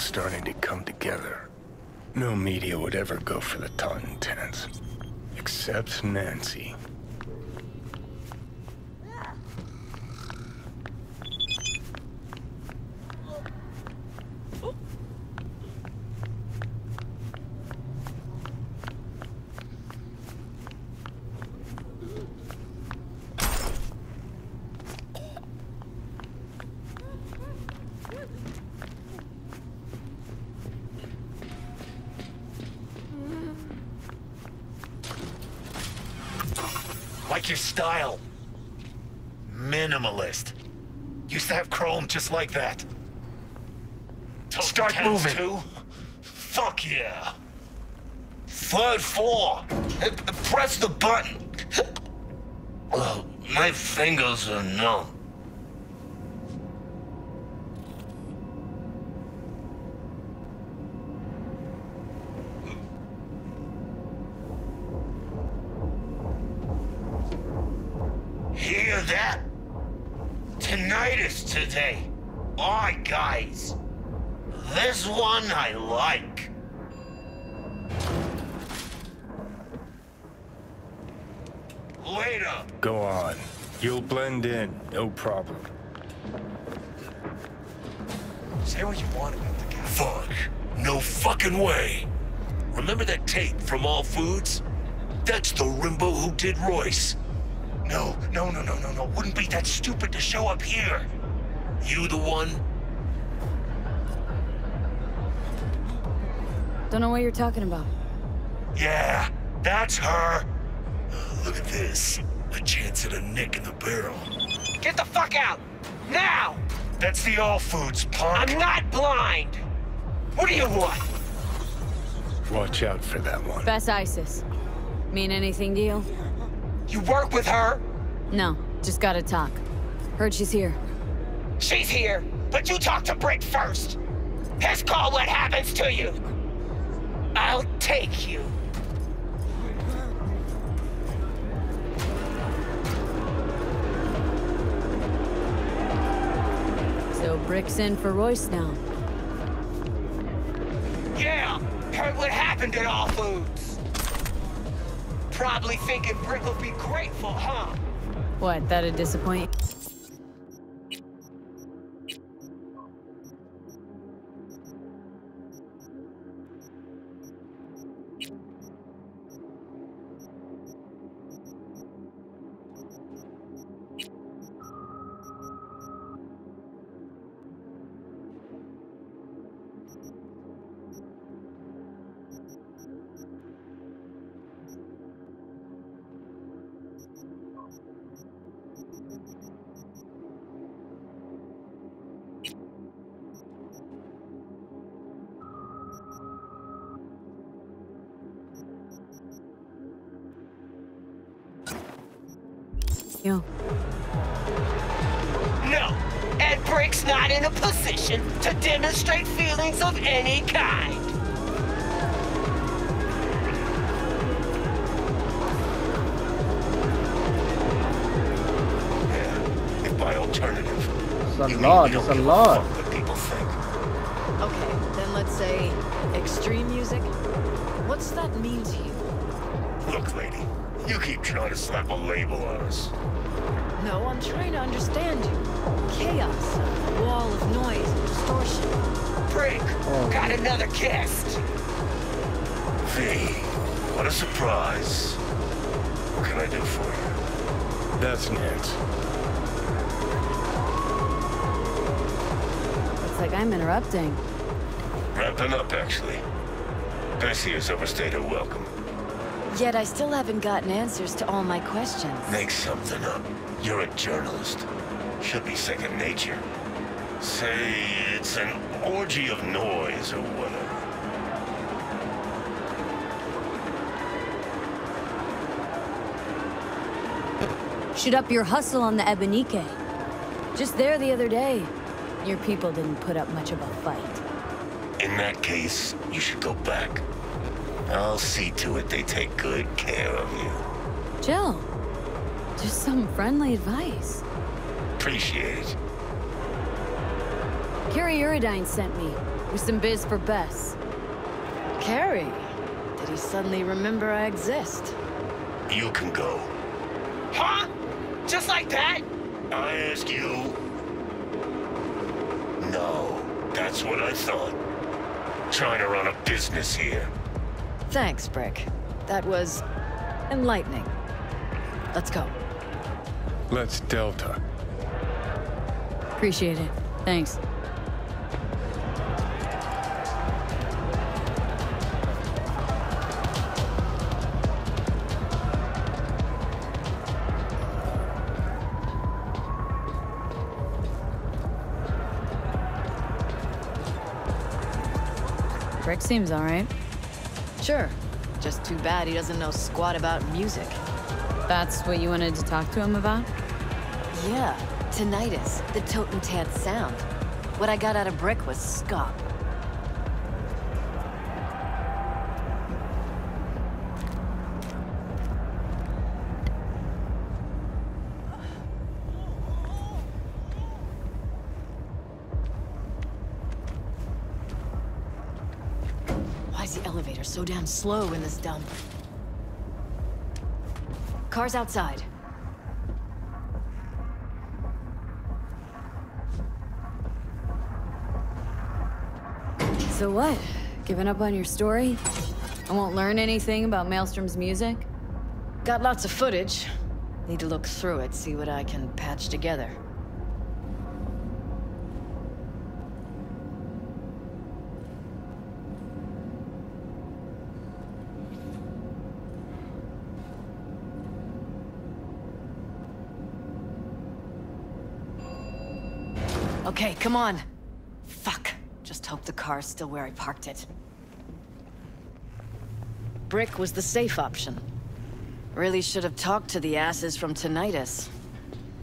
starting to come together. No media would ever go for the Taunton tenants. Except Nancy. Like your style. Minimalist. Used to have chrome just like that. Start moving. Too? Fuck yeah. Third floor. Press the button. Oh, my fingers are numb. You'll blend in, no problem. Say what you want about the guy. Fuck. No fucking way. Remember that tape from All Foods? That's the Rimbo who did Royce. No, no, no, no, no, no. Wouldn't be that stupid to show up here. You the one? Don't know what you're talking about. Yeah, that's her. Look at this. A chance at a nick in the barrel. Get the fuck out! Now! That's the All Foods, punk. I'm not blind! What do you want? Watch out for that one. Bes Isis. Mean anything to you? You work with her? No, just gotta talk. Heard she's here. She's here, but you talk to Brick first. His call what happens to you. I'll take you. Brick's in for Royce now. Yeah, heard what happened at All Foods. Probably thinking Brick will be grateful, huh? What, that'd disappoint? Yo, No, Ed Brick's not in a position to demonstrate feelings of any kind. If by alternative. It's a mean lot, it's a give lot. what people think. Okay, then let's say extreme music. What's that mean to you? Look, lady, you keep trying to slap a label on us. No, I'm trying to understand you. Chaos, wall of noise and distortion. Break! Oh. got another guest. V, what a surprise. What can I do for you? That's Nance. looks like I'm interrupting. Wrapping up, actually. Bessie has overstayed her welcome. Yet I still haven't gotten answers to all my questions. Make something up. You're a journalist. Should be second nature. Say it's an orgy of noise or whatever. Shoot up your hustle on the Ebunike. Just there the other day. Your people didn't put up much of a fight. In that case, you should go back. I'll see to it they take good care of you. Jill, just some friendly advice. Appreciate it. Kerry Eurodyne sent me, with some biz for Bes. Kerry? Did he suddenly remember I exist? You can go. Huh? Just like that? I ask you. No, that's what I thought. Trying to run a business here. Thanks, Brick. That was... enlightening. Let's go. Let's Delta. Appreciate it. Thanks. Brick seems alright. Sure. Just too bad he doesn't know squat about music. That's what you wanted to talk to him about? Yeah, tinnitus, the Totentanz sound. What I got out of Brick was scop. So damn slow in this dump? Car's outside. So what? Giving up on your story? I won't learn anything about Maelstrom's music? Got lots of footage. Need to look through it, see what I can patch together. Okay, come on. Fuck. Just hope the car's still where I parked it. Brick was the safe option. Really should have talked to the asses from Tinnitus.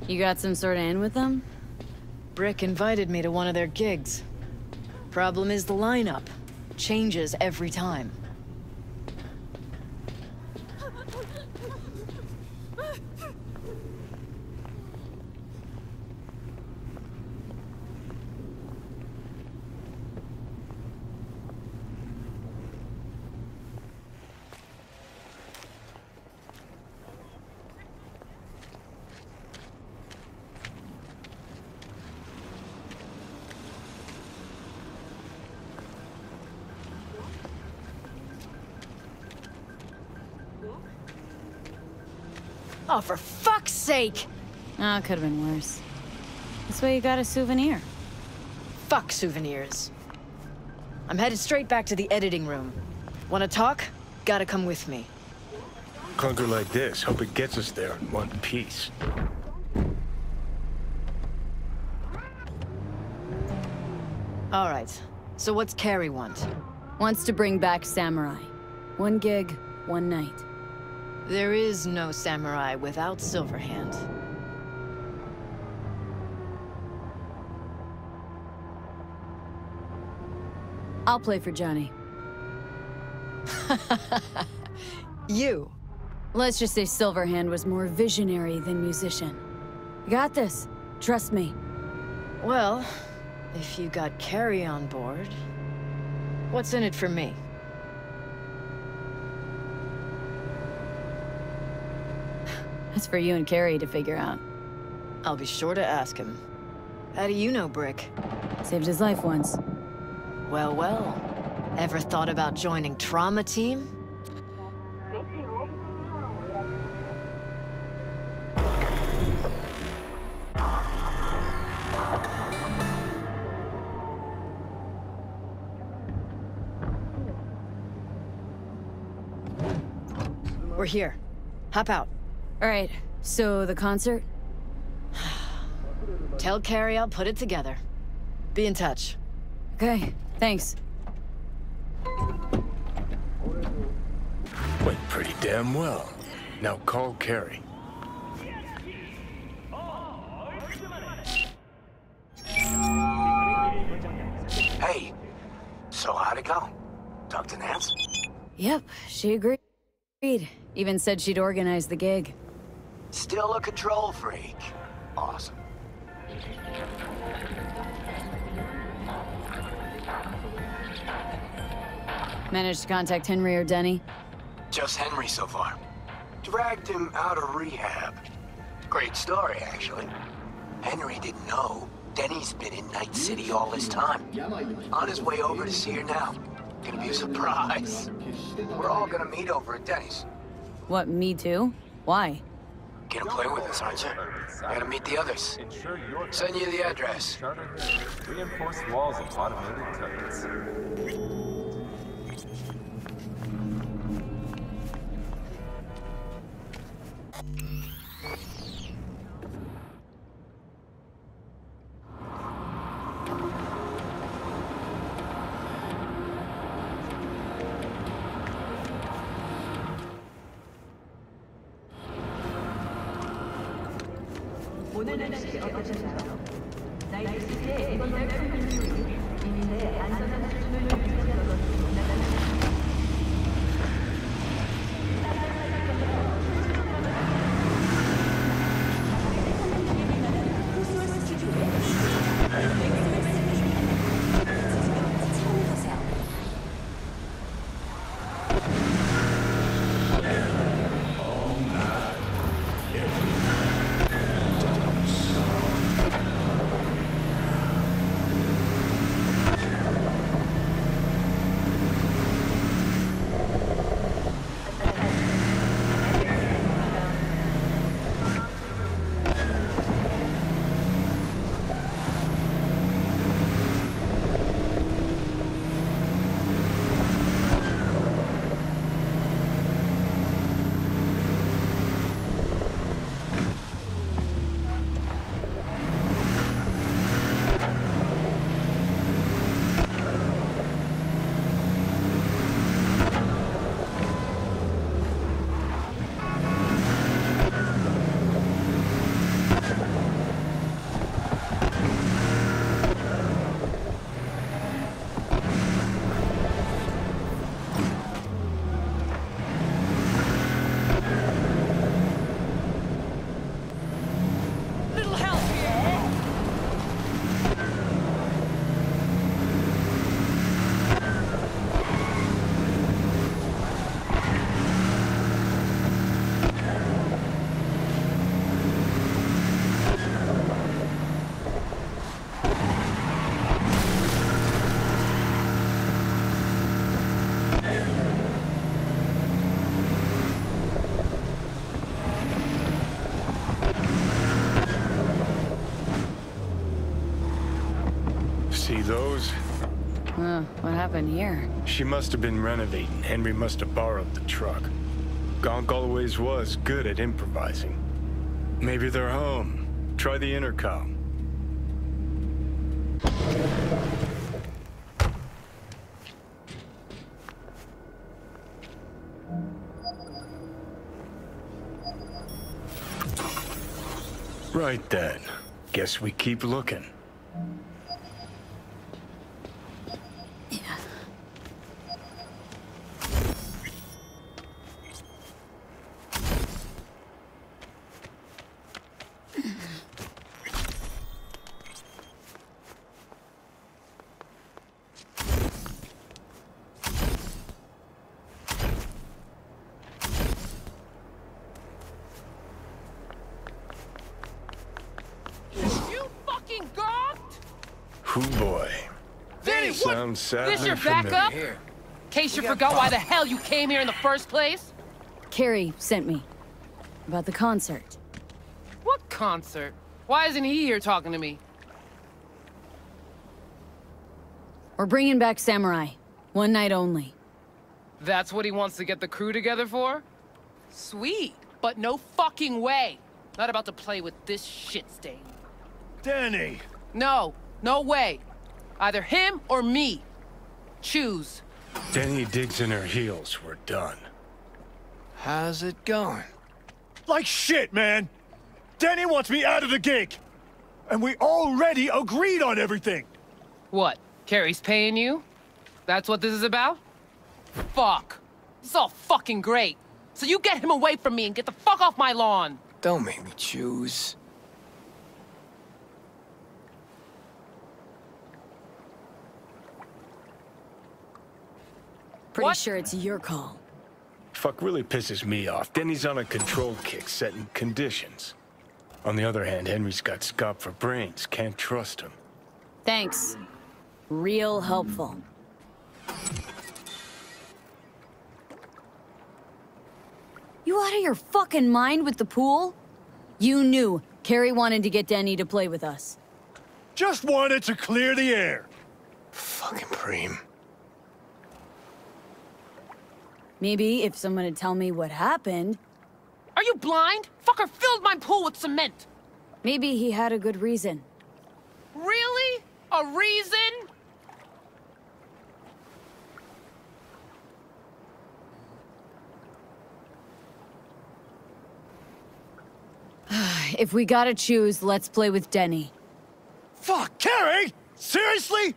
You got some sort of in with them? Brick invited me to one of their gigs. Problem is the lineup. Changes every time. Oh, for fuck's sake! Oh, it could have been worse. This way you got a souvenir. Fuck souvenirs. I'm headed straight back to the editing room. Wanna talk? Gotta come with me. Clunker like this, hope it gets us there in one piece. Alright, so what's Kerry want? Wants to bring back Samurai. One gig, one night. There is no samurai without Silverhand. I'll play for Johnny. You. Let's just say Silverhand was more visionary than musician. You got this. Trust me. Well, if you got Kerry on board, what's in it for me? That's for you and Kerry to figure out. I'll be sure to ask him. How do you know Brick? Saved his life once. Well, well. Ever thought about joining Trauma Team? We're here. Hop out. All right, so the concert? Tell Kerry I'll put it together. Be in touch. Okay, thanks. Went pretty damn well. Now call Kerry. Hey, so how'd it go? Talk to Nance? Yep, she agreed. Even said she'd organize the gig. Still a control freak. Awesome. Managed to contact Henry or Denny? Just Henry so far. Dragged him out of rehab. Great story, actually. Henry didn't know Denny's been in Night City all this time. On his way over to see her now. Gonna be a surprise. We're all gonna meet over at Denny's. What, me too? Why? Gonna play with us, aren't you? Gotta meet the others. Send you the address. reinforced walls and automated turrets. She must have been renovating. Henry must have borrowed the truck. Gonk always was good at improvising. Maybe they're home. Try the intercom. Right then. Guess we keep looking. You fucking gawked? Hoo boy. Danny, what? Sounds sadly This your backup? Here. In case you forgot why the hell you came here in the first place? Kerry sent me. About the concert. What concert? Why isn't he here talking to me? We're bringing back Samurai. One night only. That's what he wants to get the crew together for? Sweet, but no fucking way. Not about to play with this shit stain. Danny! No, no way. Either him or me. Choose. Denny digs in her heels. We're done. How's it going? Like shit, man! Danny wants me out of the gig! And we already agreed on everything! What? Kerry's paying you? That's what this is about? Fuck. This is all fucking great. So you get him away from me and get the fuck off my lawn. Don't make me choose. Pretty What? sure it's your call. Fuck really pisses me off. Denny's on a control kick, setting conditions. On the other hand, Henry's got scop for brains. Can't trust him. Thanks. Real helpful. You out of your fucking mind with the pool? You knew Kerry wanted to get Denny to play with us. Just wanted to clear the air. Fucking Preem. Maybe if someone had tell me what happened, Are you blind? Fucker filled my pool with cement. maybe he had a good reason. Really? A reason? If we gotta choose, let's play with Denny. Fuck, Kerry! Seriously?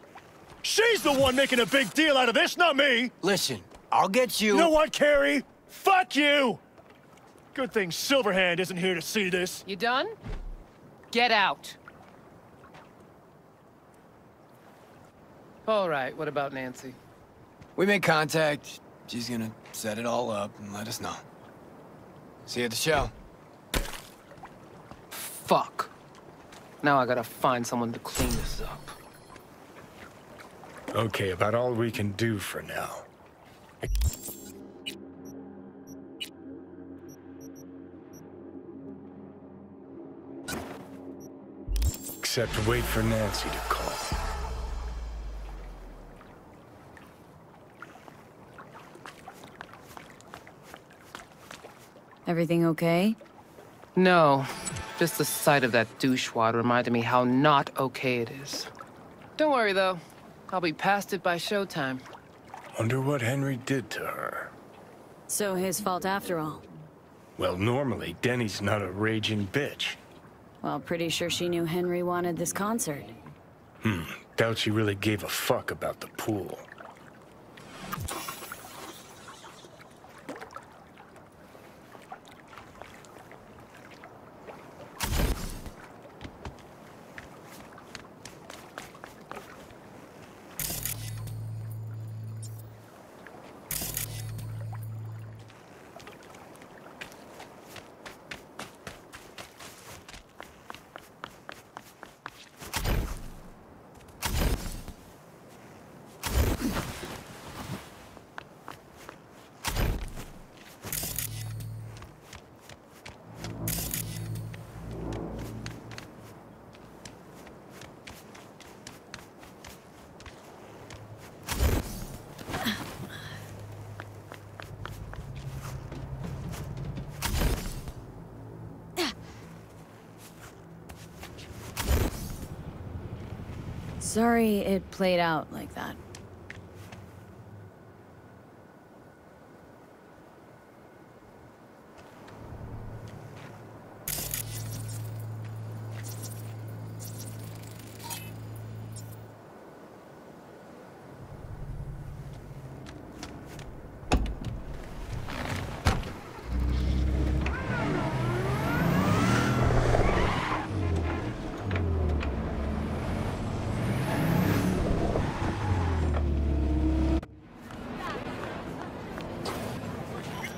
She's the one making a big deal out of this, not me! Listen, I'll get you. You know what, Kerry? Fuck you! Good thing Silverhand isn't here to see this. You done? Get out. All right, what about Nancy? We made contact. She's gonna set it all up and let us know. See you at the show. Fuck. Now I gotta find someone to clean this up. Okay, about all we can do for now. Except wait for Nancy to call. Everything okay? No, just the sight of that douche wad reminded me how not okay it is. Don't worry though, I'll be past it by showtime. Wonder what Henry did to her. So his fault after all. Well, normally, Denny's not a raging bitch. Well, pretty sure she knew Henry wanted this concert. Hmm, doubt she really gave a fuck about the pool. Sorry it played out that.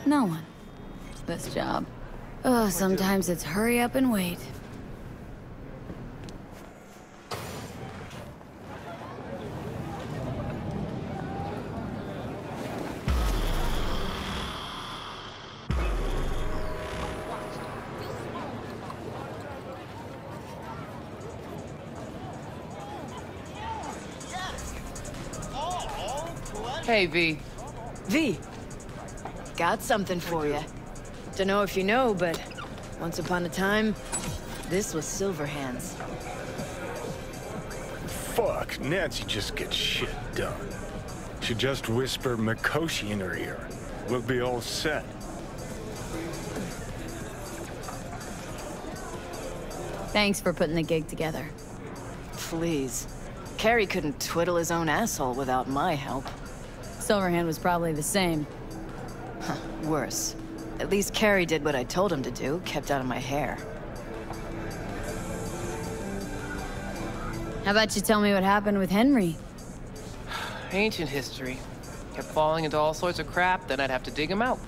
No one. This job. Oh, sometimes it's hurry up and wait. Hey, V. V, got something for you. Don't know if you know, but once upon a time, this was Silverhands. Fuck, Nancy just gets shit done. She just whisper Mikoshi in her ear. We'll be all set. Thanks for putting the gig together. Please. Kerry couldn't twiddle his own asshole without my help. Silverhand was probably the same. Worse. At least Kerry did what I told him to do, kept out of my hair. How about you tell me what happened with Henry? Ancient history. Kept falling into all sorts of crap, then I'd have to dig him out.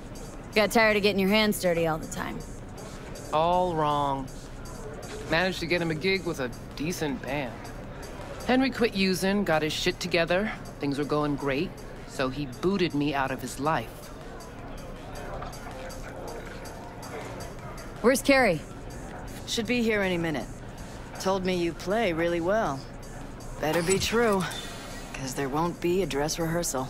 Got tired of getting your hands dirty all the time. All wrong. Managed to get him a gig with a decent band. Henry quit using, got his shit together. Things were going great, so he booted me out of his life. Where's Kerry? Should be here any minute. Told me you play really well. Better be true, because there won't be a dress rehearsal.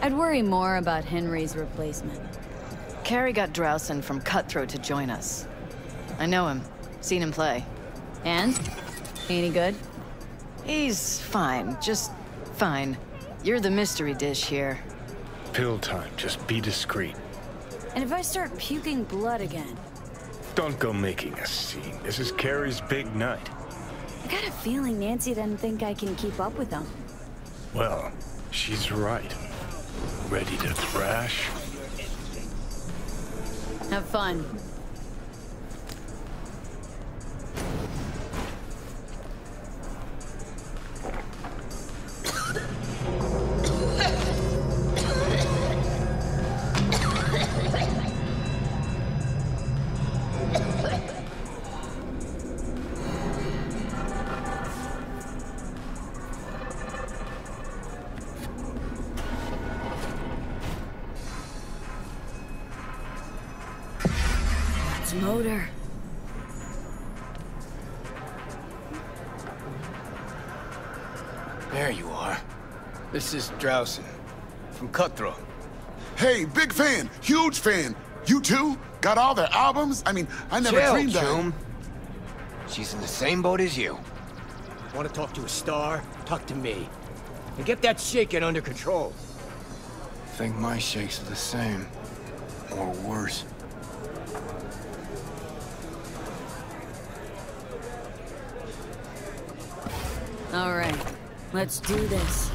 I'd worry more about Henry's replacement. Kerry got Drowson from Cutthroat to join us. I know him. Seen him play. And? Any good? He's fine. Just fine. You're the mystery dish here. Pill time. Just be discreet. And if I start puking blood again? Don't go making a scene. This is Kerry's big night. I got a feeling Nancy doesn't think I can keep up with them. Well, she's right. Ready to thrash? Have fun. That's motor. There you are. This is Drowson. From Cutthroat. Hey, big fan, huge fan. You too? Got all their albums? I mean, I never Chill, dreamed that. Choom. She's in the same boat as you. Want to talk to a star? Talk to me. And get that shaking under control. Think my shakes are the same. Or worse. Let's do this.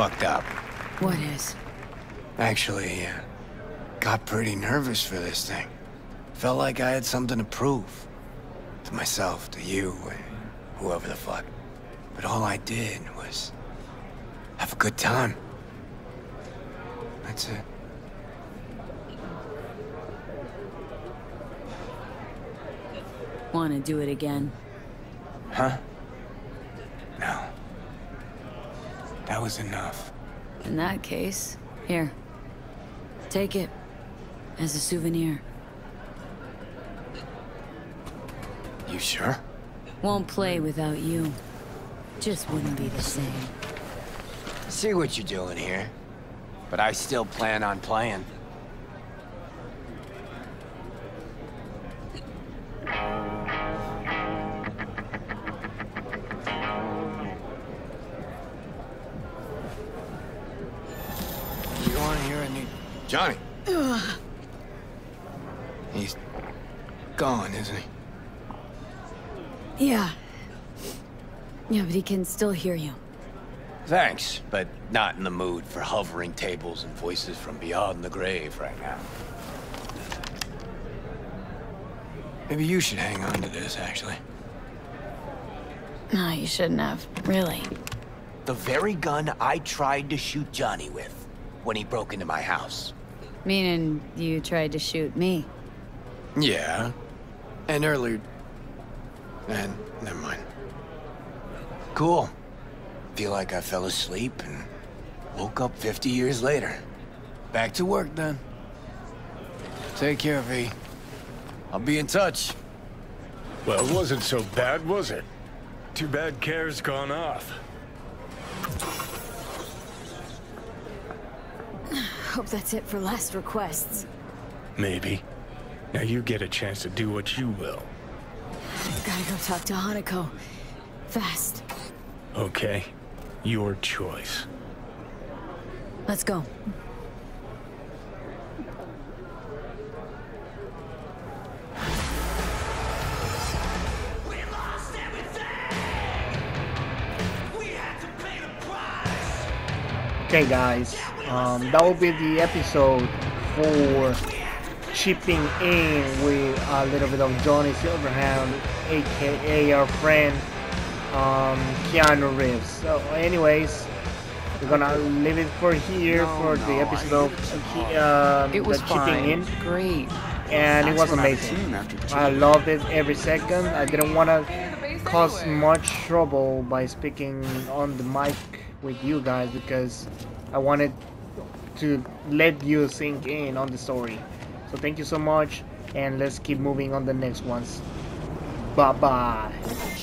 Fucked up. What is? Actually, uh, got pretty nervous for this thing. Felt like I had something to prove. To myself, to you, whoever the fuck. But all I did was have a good time. That's it. Want to do it again? Huh? No. That was enough. In that case, here. Take it. As a souvenir. You sure? Won't play without you. Just wouldn't be the same. See what you're doing here. But I still plan on playing. Can still hear you. Thanks, but not in the mood for hovering tables and voices from beyond the grave right now. Maybe you should hang on to this, actually. No, you shouldn't have. Really. The very gun I tried to shoot Johnny with when he broke into my house. Meaning you tried to shoot me. Yeah. And earlier... And never mind. Cool. Feel like I fell asleep and woke up 50 years later. Back to work then. Take care, V. I'll be in touch. Well, it wasn't so bad, was it? Too bad care's gone off. Hope that's it for last requests. Maybe. Now you get a chance to do what you will. Gotta go talk to Hanako. Fast. Okay? Your choice. Let's go. Okay, guys, um, that will be the episode for chipping in with a little bit of Johnny Silverhand, aka our friend um, Keanu Reeves. So, anyways, we're gonna leave it for here for the episode of uh, It was the chipping fine. in. Great. and it was amazing. I loved it every second. I didn't want to cause much trouble by speaking on the mic with you guys because I wanted to let you sink in on the story. So thank you so much, and let's keep moving on the next ones. Bye bye.